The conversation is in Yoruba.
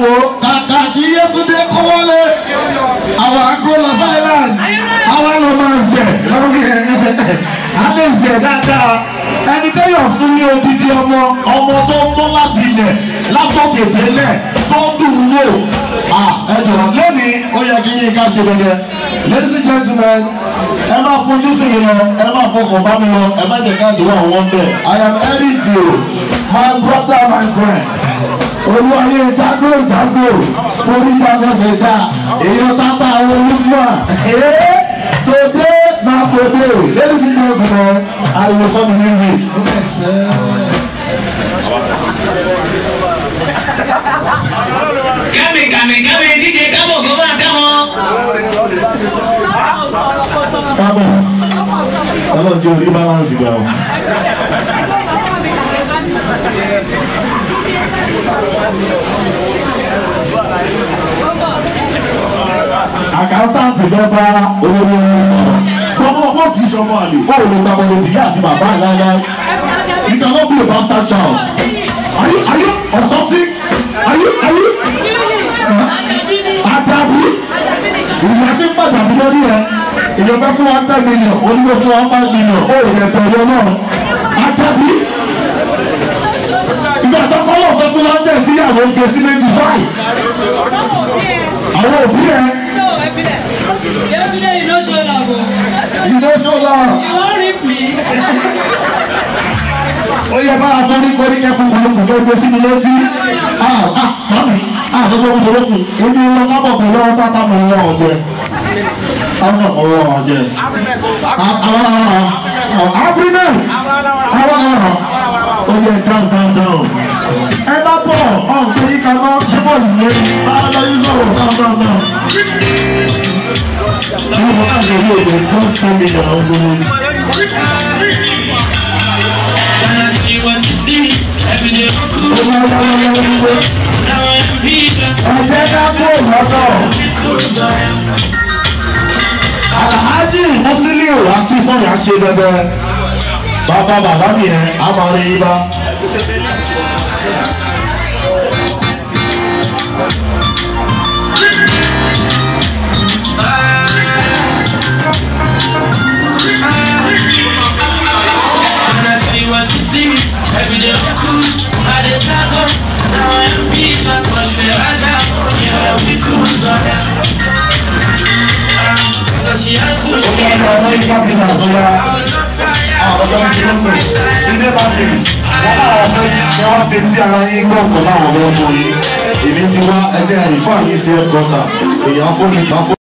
wo kàkà kí Yétúndé kó wọlé àwọn akó Los àwọn lọ máa zẹ̀ alẹ́ zẹ̀ dáadáa ẹni tẹ́yọ̀ fún ní odidi ọmọ ọmọ tó mọ́ láti ilẹ̀ látọ̀kè délẹ̀ tó dùn wò ẹjọ́ lónìí ó yẹ kí yín ká ṣe gẹ́gẹ́ ladies and gentlemen ẹ má fojú sí mi lọ ẹ má fọkàn bá mi lọ ẹ má jẹ ká dùn àwọn bẹ́ẹ̀ I am Eddie to my brother my friend olú ayé jágó jágó torí jágọ́sẹ̀ já èèyàn tápá àwọn olùmọ̀ today na today ladies and gentlemen I will come music. Kami kami kami DJ kamo kamo kamo. Kamo sábà ń jó balance gan àkàtàǹtì lọ́ba olórí ẹni sọ̀rọ̀ gbọ́mọ ọmọ kì í sọmọ àlè ó lè gba ọmọ ìyá àti bàbá ìláyáyá you cannot be a bastard child are you are you or something are you are you adabi ìyá tí ń pàtàkì lórí ẹ èèyàn fẹ́ fún wa ten million onígbò fún wa five million ó lè tẹ̀lé náà adabi ìgbà tó fún lọ́dẹ̀ tíyàwó ń gbé sí méjì báyìí àwọn òbí ẹ. yesterday you no show love o. you no show love. you wan rip me. ó yẹ bá a fọ́nrí kọ́rí kẹ́fọ́ kọ́lọ́kùn tó gbé sí mi létí. Ah, ah, mami àtọ́jọ́ ń fọlọ́kùn èmi ń lọ kábọ̀ pẹ̀lú ọgbà táwọn ọmọ ọ̀jẹ̀ táwọn ọmọ ọ̀jẹ̀ àwọn àwọn àwọn àfínà àwọn àwọn ó yẹ dáhùn dáhùn dáhùn. Look, they come standing down, going. Ẹsẹ̀ ká kó lọ́dọ̀. Alhaji Musiliu Akínsọ̀yà ṣe bẹbẹ. Bàbá bàbá nìyẹn, a máa rí yín bá. Every day on cruise, my days I go Now I'm am free, my push feel like I'm on Yeah, we cruise on that Okay, now take capital, so yeah. Ah, but don't you know me? In the parties, what are we? They want to see our young people now. We're going to be. If it's what, I tell you, for this year quarter, we are going to.